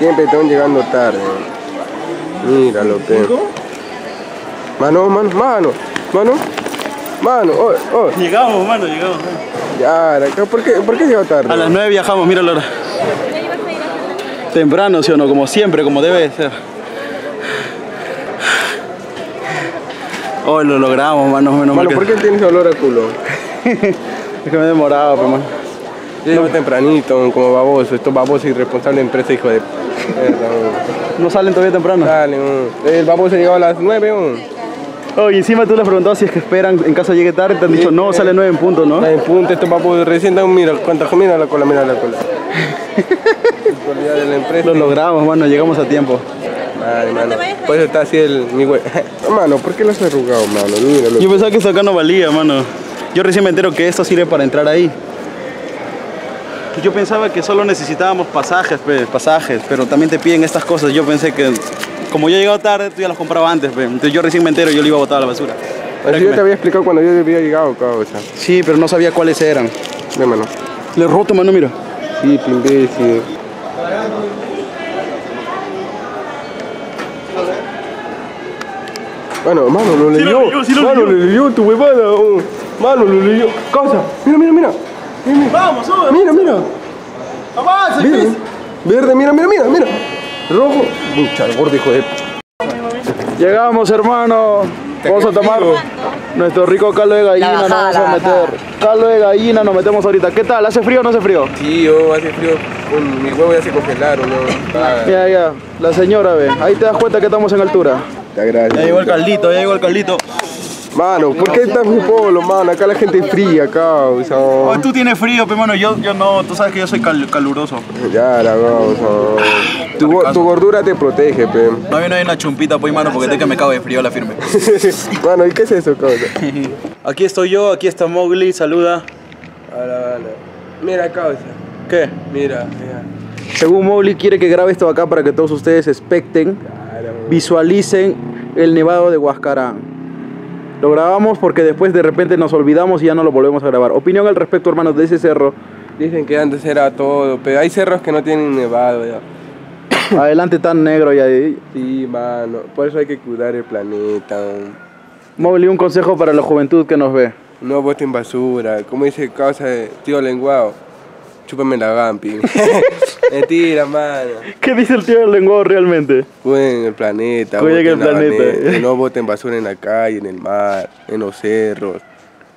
Siempre están llegando tarde. Míralo, pe. Mano, mano, mano, mano, mano, oh, oh. Llegamos, mano, llegamos. Ya, ¿por qué, ¿por qué llegó tarde? A las 9 viajamos, mira la hora. Temprano, ¿sí o no? Como siempre, como debe de ser. Hoy lo logramos, mano, menos Mano, que... ¿por qué tienes olor a culo? Es que me he demorado, pero mano. Yo llego tempranito, como baboso. Esto baboso irresponsable de empresa, hijo de... ¿No salen todavía temprano? Dale, mm. el baboso llegó a las 9, mm. Oh, y encima tú les preguntabas si es que esperan en caso llegue tarde, te han dicho no, sale 9 en punto, ¿no? Está en punto, estos babosos recién dan, mira, cuánta, mira la cola, mira la cola. De la empresa. Lo logramos, mano, llegamos a tiempo. Madre, mano. Por eso está así el, mi güey. Mano, ¿por qué lo has arrugado, mano? Míralo. Yo pensaba que esto acá no valía, mano. Yo recién me entero que esto sirve para entrar ahí. Yo pensaba que solo necesitábamos pasajes, pe, pasajes, pero también te piden estas cosas. Yo pensé que, como yo he llegado tarde, tú ya las compraba antes, pe. entonces yo recién me entero y yo le iba a botar a la basura. Pero yo te había explicado cuando yo había llegado, causa. Sí, pero no sabía cuáles eran. Mano. Le he roto, mano, mira. Sí, imbécil. Mano, mano, lo Sí lo leyó. leyó, sí lo mano, leyó. lo leyó tu huevada. oh. Mano, lo leyó. Causa. Mira, mira, mira. Mira, mira. Vamos, sube. Mira, mira. ¡Avanza, Verde. Verde, mira, mira, mira, mira. Rojo. Mucha, el gordo hijo de... Llegamos, hermano. Vamos a tomar nuestro rico caldo de gallina. Nos vamos a meter. Caldo de gallina nos metemos ahorita. ¿Qué tal? ¿Hace frío o no hace frío? Tío, hace frío. Con mi huevo ya se congelaron, ¿no? Ya, ya. La señora ve. Ahí te das cuenta que estamos en altura. te agradezco. Ya llegó el caldito, ya llegó el caldito. Mano, ¿por qué estás muy polo, mano? Acá la gente es fría, causa. Oh, tú tienes frío, pero mano, yo, yo no. Tú sabes que yo soy cal- caluroso. Ya, la causa. Tu, go- tu gordura te protege, pe. No viene ahí una chumpita, pues, mano, porque te que me cago de frío la firme. Mano, ¿y qué es eso, causa? Aquí estoy yo, aquí está Mowgli, saluda. Ala, ala. Mira, causa. ¿Qué? Mira, mira. Según Mowgli quiere que grabe esto acá para que todos ustedes expecten, Claro. visualicen el nevado de Huascarán. Lo grabamos porque después de repente nos olvidamos y ya no lo volvemos a grabar. Opinión al respecto, hermanos, de ese cerro. Dicen que antes era todo, pero hay cerros que no tienen nevado ya. Adelante tan negro y ahí. Sí, mano. Por eso hay que cuidar el planeta. Mowgli, un consejo para la juventud que nos ve. No boten basura. Como dice causa de tío lenguado. Chúpame la gampi. Mentira, mano. ¿Qué dice el tío del lenguado realmente? Cuiden el planeta. Cuiden el planeta. No boten basura en la calle, en el mar, en los cerros.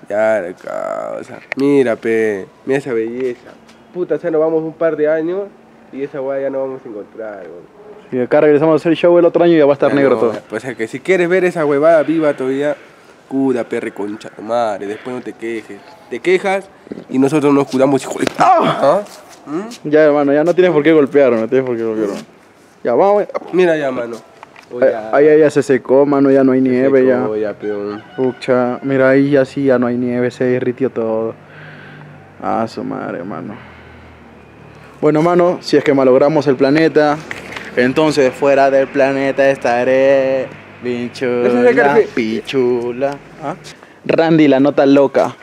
Ya, la causa. Mira, pe. Mira esa belleza. Puta, o sea, nos vamos un par de años y esa weá ya no vamos a encontrar, weón. Y acá regresamos a hacer show el otro año y ya va a estar Ya negro no, todo. Pues es que si quieres ver esa huevada viva todavía, cuda, perre, concha, tu madre. Después no te quejes. Te quejas y nosotros nos cuidamos, hijo de... ¿Ah? Ya, hermano, ya no tienes por qué golpear, no tienes por qué golpear. Ya, vamos. Mira ya, mano. Ahí, ya, ya se secó, mano, ya no hay nieve, ya. secó, ya, peón. Pucha, mira ahí ya sí, ya no hay nieve, se derritió todo. Ah, su madre, hermano. Bueno, mano, si es que malogramos el planeta, entonces fuera del planeta estaré. Pichula, pichula. ¿Ah? Randy, la nota loca.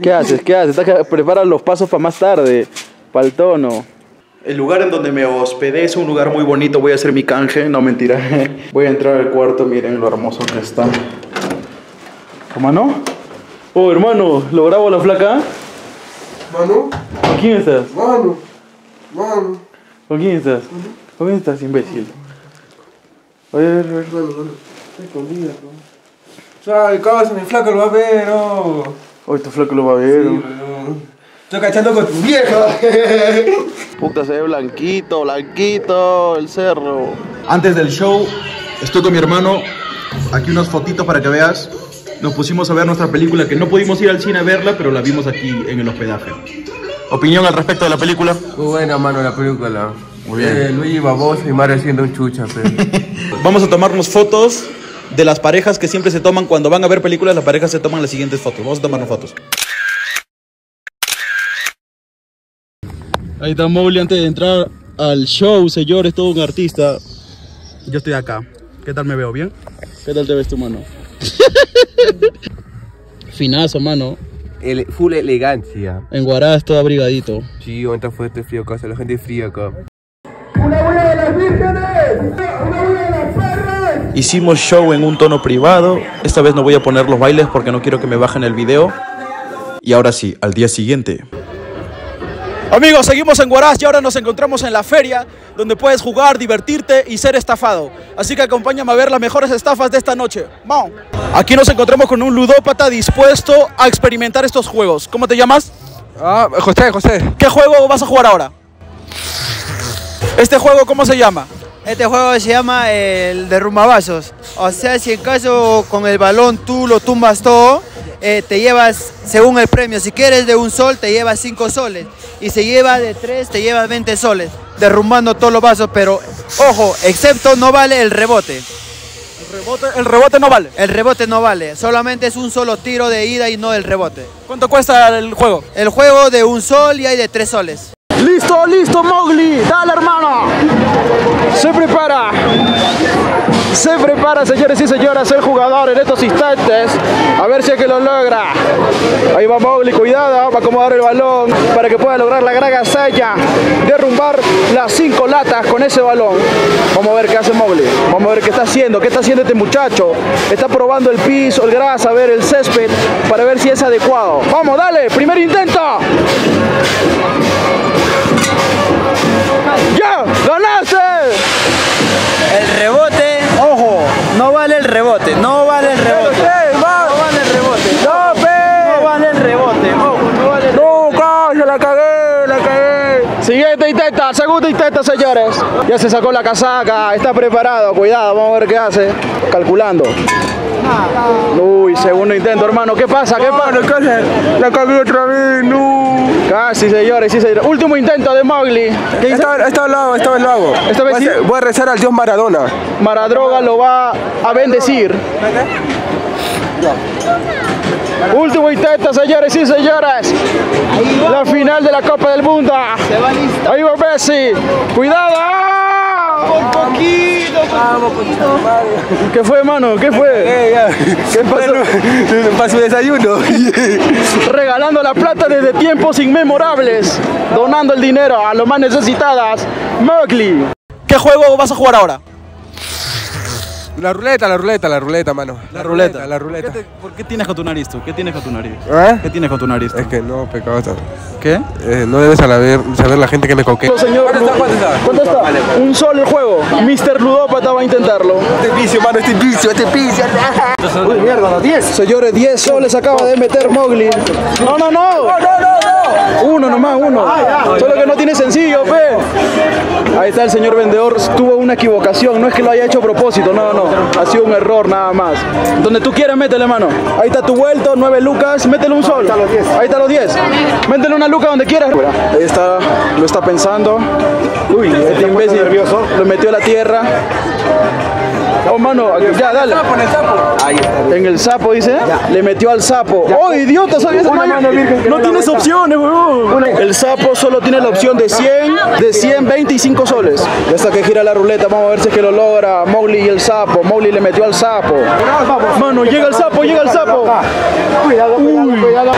¿Qué haces? ¿Qué haces? Preparas los pasos para más tarde, para el tono. El lugar en donde me hospedé es un lugar muy bonito. Voy a hacer mi canje, no mentira. Voy a entrar al cuarto, miren lo hermoso que está. ¿Hermano? Oh, hermano, ¿lo grabo a la flaca? Mano, ¿Con quién estás? mano, mano. ¿Con quién estás? ¿Con quién estás, imbécil? A ver, a ver. Mano, mano. Está escondida, weón. Chao, causa, mi flaco lo va a ver, oh. Hoy tu flaco lo va a ver. Sí, weón. Estoy cachando con tu vieja. Puta, se ve blanquito, blanquito el cerro. Antes del show, estoy con mi hermano. Aquí unas fotitos para que veas. Nos pusimos a ver nuestra película que no pudimos ir al cine a verla, pero la vimos aquí en el hospedaje. ¿Opinión al respecto de la película? Muy buena, mano, la película. Muy bien. Eh, Luigi Baboso y Mario haciendo un chucha, pero. Vamos a tomarnos fotos de las parejas que siempre se toman cuando van a ver películas. Las parejas se toman las siguientes fotos. Vamos a tomarnos fotos. Ahí está Mowgli antes de entrar al show, señor, es todo un artista. Yo estoy acá. ¿Qué tal me veo? ¿Bien? ¿Qué tal te ves tu mano? Finazo, mano. El, full elegancia. En Guarás todo abrigadito. Sí, ahorita fue este frío acá, la gente es fría acá. Hicimos show en un tono privado. Esta vez no voy a poner los bailes porque no quiero que me bajen el video. Y ahora sí, al día siguiente. Amigos, seguimos en Huaraz y ahora nos encontramos en la feria donde puedes jugar, divertirte y ser estafado. Así que acompáñame a ver las mejores estafas de esta noche. ¡Vamos! Aquí nos encontramos con un ludópata dispuesto a experimentar estos juegos. ¿Cómo te llamas? Ah, José, José. ¿Qué juego vas a jugar ahora? ¿Este juego cómo se llama? Este juego se llama el derrumbavasos. O sea, si en caso con el balón tú lo tumbas todo, eh, te llevas, según el premio, si quieres de un sol, te llevas 5 soles. Y si lleva de 3, te llevas 20 soles. Derrumbando todos los vasos, pero ojo, excepto no vale el rebote. El rebote, el rebote no vale. El rebote no vale, solamente es un solo tiro de ida y no el rebote. ¿Cuánto cuesta el juego? El juego de un sol y hay de 3 soles. Listo, listo, Mowgli. Dale, hermano. Se prepara. Se prepara, señores y señoras, el jugador en estos instantes. A ver si es que lo logra. Ahí va Mowgli, cuidado. Va a acomodar el balón para que pueda lograr la gran hazaña. Derrumbar las cinco latas con ese balón. Vamos a ver qué hace Mowgli. Vamos a ver qué está haciendo. ¿Qué está haciendo este muchacho? Está probando el piso, el gras, a ver el césped, para ver si es adecuado. Vamos, dale. Primer intento. ¡Ya! ¡Ganaste! El rebote, ojo, no vale el rebote, no vale el rebote. No vale el rebote. ¡No, pe! No vale el rebote, ojo, no vale el ¡No, coño! ¡La cagué! ¡La cagué! Siguiente intenta, intento, señores. Ya se sacó la casaca, está preparado. Cuidado, vamos a ver qué hace. Calculando. Uy, segundo intento, hermano. ¿Qué pasa? ¿Qué pasa? ¡La cagué! ¡La cagué otra vez! ¡No! Casi, señores, sí, señores. Último intento de Mowgli. Estaba al lado, estaba al lado. Esta vez voy, sí. a, hacer- voy a rezar al dios Maradona. Maradroga lo va a bendecir. Último intento, señores y señoras. La final de la Copa del Mundo. Ahí va Messi. Cuidado. ¿Qué fue, mano? ¿Qué fue? ¿Qué pasó? Para su desayuno. Regalando la plata desde tiempos inmemorables. Donando el dinero a los más necesitadas. Mowgli. ¿Qué juego vas a jugar ahora? La ruleta, la ruleta, la ruleta, mano. La ruleta. La ruleta. ¿Qué te- ¿Por qué tienes con tu nariz tú? ¿Qué tienes con tu nariz? ¿Eh? ¿Qué tienes con tu nariz? tú? Es que no, pecado. ¿Qué? Eh, no debes saber, saber la gente que me coquea. Señor, ¿Cuánto está? ¿Cuánto está? ¿Cuánto está? Un solo el juego. Mr. Ludópata va a intentarlo. Este vicio, mano, este vicio, este vicio. Uy, mierda, los 10. Señores, 10 soles acaba de meter Mowgli. No, no, no. No, no, no. Uno nomás, uno. Solo que no tiene sencillo, pe. Ahí está el señor vendedor. Tuvo una equivocación. No es que lo haya hecho a propósito. No, no. Ha sido un error nada más. Donde tú quieras, métele mano. Ahí está tu vuelto, 9 lucas. Métele un sol. Ahí está los 10. Métele una luca donde quieras. Ahí está. Lo está pensando. Uy, este imbécil nervioso. Lo metió a la tierra. Oh, mano, ya, dale. En el sapo, dice. Le metió al sapo. ¡Oh, idiota! ¿sabías? no tienes opciones, weón. El sapo solo tiene la opción de 100, de 100, 25 soles. Ya está que gira la ruleta. Vamos a ver si es que lo logra Mowgli y el sapo. Mowgli le metió al sapo. Mano, llega el sapo, llega el sapo. Cuidado, cuidado, cuidado.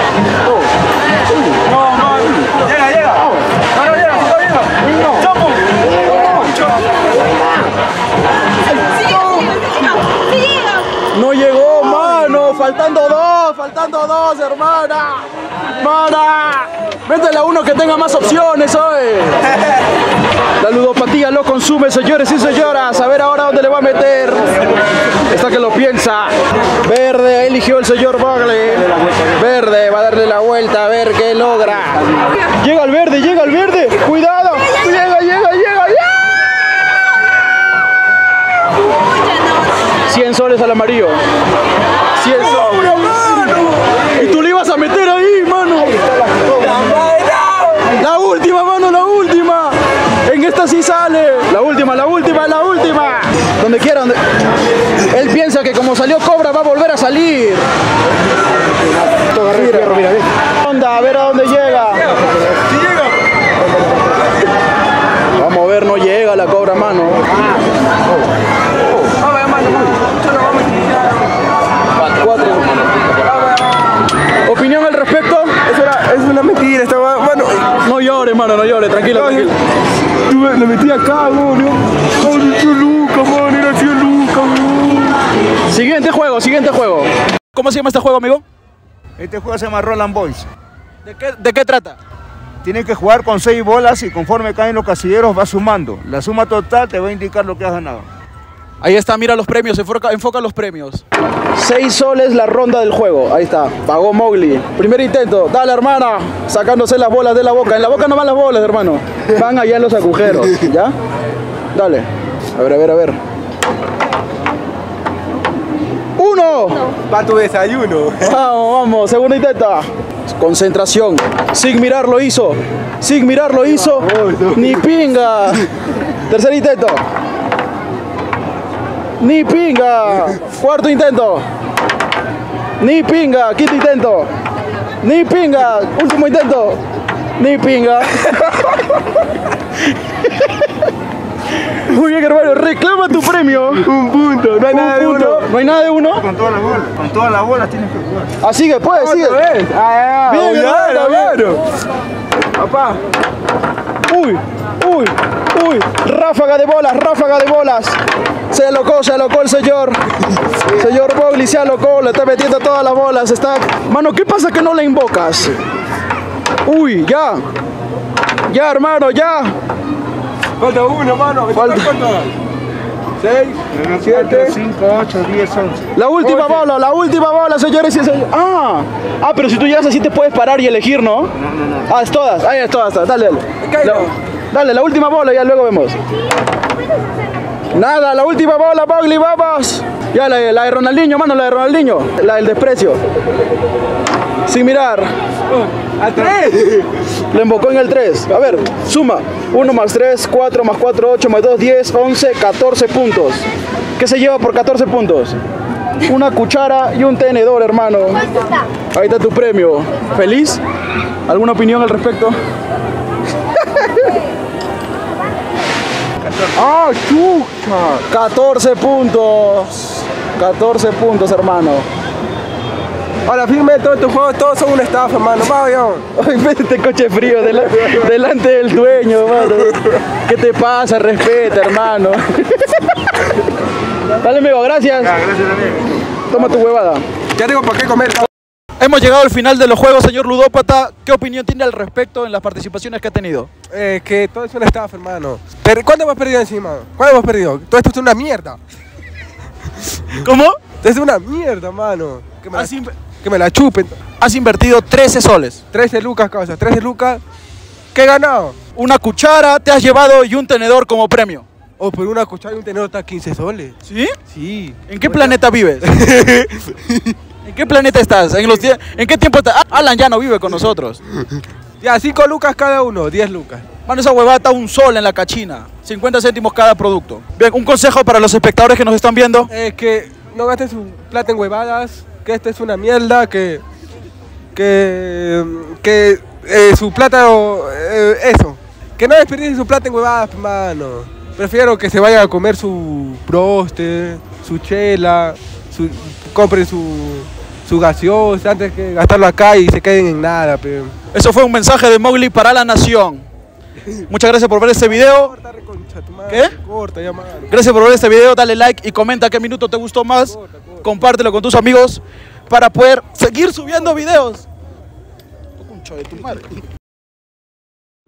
No llegó, mano. Faltando dos, faltando dos, hermana. Mana. Métele a uno que tenga más opciones hoy. La ludopatía lo consume, señores y señoras. A ver ahora dónde le va a meter. Está que lo piensa. Verde, eligió el señor Bogle. Verde, va a darle la vuelta a ver qué logra. Llega el verde, llega el verde. Cuidado. Llega, llega, llega. ¡Ya! 100 soles al amarillo. Como salió Cobra va a volver a salir. Mira, Onda, a ver a dónde llega. Vamos a ver, no llega la Cobra, mano. Cuatro. Opinión al respecto. Eso era, es una mentira, estaba, mano. No llore, hermano, no llore, tranquilo, tranquilo. Tú me- le metí acá, weón. Siguiente juego, siguiente juego. ¿Cómo se llama este juego, amigo? Este juego se llama Roland Boys. ¿De qué, de qué trata? Tienes que jugar con seis bolas y conforme caen los casilleros vas sumando. La suma total te va a indicar lo que has ganado. Ahí está, mira los premios, enfoca, enfoca los premios. Seis soles la ronda del juego. Ahí está, pagó Mowgli. Primer intento, dale hermana, sacándose las bolas de la boca. En la boca no van las bolas, hermano. Van allá en los agujeros, ¿ya? Dale. A ver, a ver, a ver. ¡Uno! Pa' tu desayuno. Vamos, vamos, segundo intento. Concentración. Sin mirar lo hizo. Sin mirar lo hizo. Ni pinga. Tercer intento. Ni pinga. Cuarto intento. Ni pinga. Quinto intento. Ni pinga. Último intento. Ni pinga. Muy bien, hermano. Reclama tu premio. Un punto, no hay Un nada de uno. No hay nada de uno. Con todas las bolas. Con todas las bolas tienes que jugar. Así que puedes, sigue. ¿Otra vez? Ah, Bien, bien, hermano, hermano. Papá. Uy, uy, uy. Ráfaga de bolas, ráfaga de bolas. Se alocó, se alocó el señor. Señor Bogli se alocó, le está metiendo todas las bolas. Está. Mano, ¿qué pasa que no le invocas? Uy, ya. Ya, hermano, ya. Falta uno, mano. Falta. ¿Cuánto? Seis, siete. 5, 8, 10, 11. La última Oye. bola, la última bola, señores y señores. Ah, ah, pero si tú llegas así te puedes parar y elegir, ¿no? No, no, no. Ah, es todas, ahí es todas, dale, dale. La- dale, la última bola, ya luego vemos. Nada, la última bola, Bogli, vamos. Ya, la, la de Ronaldinho, mano, la de Ronaldinho. La del desprecio. Sin mirar. A tres. Le invocó en el 3. A ver, suma. 1 más 3, 4 más 4, 8 más 2, 10, 11, 14 puntos. ¿Qué se lleva por 14 puntos? Una cuchara y un tenedor, hermano. Ahí está tu premio. ¿Feliz? ¿Alguna opinión al respecto? ¡Ah, chucha! 14 puntos. 14 puntos, hermano. Ahora, firme todos estos juegos, todos son una estafa, hermano. Vaya. Ay, vete este coche frío dela- delante del dueño, hermano. ¿Qué te pasa? Respeta, hermano. Dale, amigo, gracias. Gracias, amigo. Toma tu huevada. Ya tengo para qué comer. Hemos llegado al final de los juegos, señor Ludópata. ¿Qué opinión tiene al respecto en las participaciones que ha tenido? Eh, que todo es una estafa, hermano. Pero, ¿Cuánto hemos perdido encima? ¿Cuánto hemos perdido? Todo esto es una mierda. ¿Cómo? Esto es una mierda, mano. Que me, la, Has, in- que me la chupen. has invertido 13 soles. 13 lucas, causa. 13 lucas. ¿Qué he ganado? Una cuchara te has llevado y un tenedor como premio. Oh, por una cuchara y un tenedor está 15 soles. ¿Sí? Sí. ¿En qué planeta vives? ¿En qué planeta estás? ¿En, los ¿En qué tiempo estás? Ah, Alan ya no vive con nosotros. Ya, 5 lucas cada uno, 10 lucas. Mano, esa huevada está un sol en la cachina. 50 céntimos cada producto. Bien, un consejo para los espectadores que nos están viendo. Es que no gasten su plata en huevadas, que esto es una mierda, que. que. que eh, su plata. o, eh, eso. Que no desperdicien su plata en huevadas, mano. Prefiero que se vayan a comer su proste, su chela, su, compren su, su gaseosa antes que gastarlo acá y se queden en nada, pero. Eso fue un mensaje de Mowgli para la nación. Muchas gracias por ver este video. ¿Qué? Gracias por ver este video. Dale like y comenta qué minuto te gustó más. Compártelo con tus amigos para poder seguir subiendo videos. De tu madre.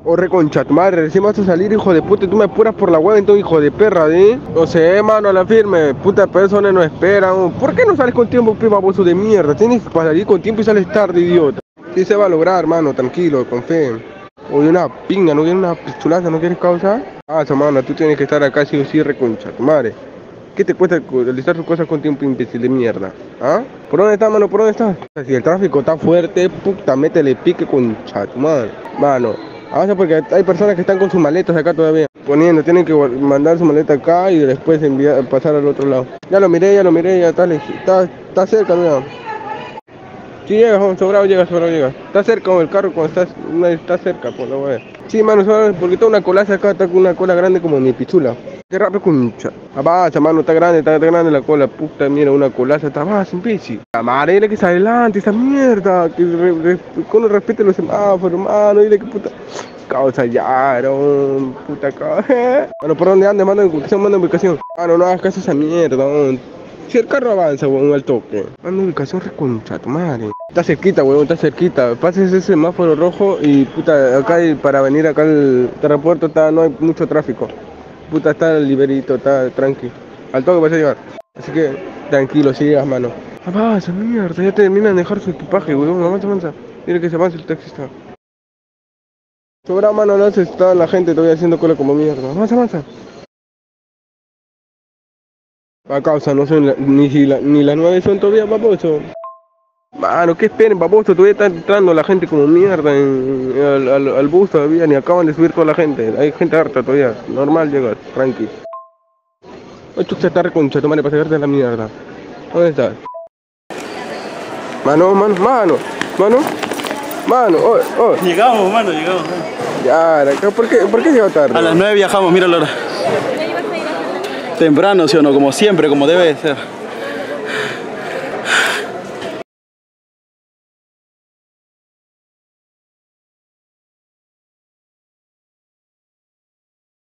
Oh, reconcha, tu madre, recién vas a salir, hijo de puta, y tú me apuras por la hueva, entonces, hijo de perra, ¿eh? No sé, mano, a la firme, puta personas no esperan. ¿Por qué no sales con tiempo, pe baboso de mierda? Tienes que salir con tiempo y sales tarde, idiota. Sí se va a lograr, mano, tranquilo, con fe. Oye, una pinga, ¿no quieres una pichulaza, no quieres causar? Ah, esa mano, tú tienes que estar acá sí o sí, reconcha, tu madre. ¿Qué te cuesta realizar tus cosas con tiempo, imbécil de mierda? ¿Ah? ¿Por dónde estás, mano? ¿Por dónde estás? Si el tráfico está fuerte, puta, métele pique con tu madre. Mano, avanza porque hay personas que están con sus maletas acá todavía. Poniendo, tienen que mandar su maleta acá y después enviar, pasar al otro lado. Ya lo miré, ya lo miré, ya está, está, está cerca, mira. Sí llegas, Juan, sobrado llegas, sobrado llegas. Está cerca el carro cuando estás, está cerca, por la wea. Sí, mano, sobrado, porque toda una colaza acá está con una cola grande como mi pichula. Qué rápido con Abacha, mano, está grande, está, está grande la cola, puta, mira, una colaza, está más, imbécil. La madre, dile que se adelante, esa mierda, que re, re- uno los semáforos, mano, dile que puta. Causa ya, no, puta causa. Bueno, ¿por dónde andes? Manda ubicación, manda ubicación. Ah, no, no hagas caso esa mierda, weón. Si el carro avanza, weón, al toque. Manda ubicación reconcha, tu madre. Está cerquita, weón, está cerquita. Pases ese semáforo rojo y puta, acá hay- para venir acá al aeropuerto está, no hay mucho tráfico. Puta, está liberito, está tranqui. Al toque vas a llegar. Así que, tranquilo, sigas, mano. Avanza, mierda, ya terminan de dejar su equipaje, weón. Avanza, avanza. Mira que se avanza el taxista. Sobra mano, no se está la gente todavía haciendo cola como mierda. Avanza, avanza. A causa, no son la- ni, si la- ni las nueve son todavía, baboso. Mano, ¿qué esperen, baboso? Todavía está entrando la gente como mierda en, al, al- al bus todavía, ni acaban de subir toda la gente. Hay gente harta todavía. Normal llegar, tranqui. Tú se está reconcha, tu madre, para sacarte la mierda. ¿Dónde estás? Mano, mano, mano, mano, mano, oh, oh. Llegamos, mano, llegamos. Ya, ¿por qué, ¿por qué llegó tarde? A las 9 viajamos, mira la hora. Temprano, ¿sí o no? Como siempre, como debe de ser.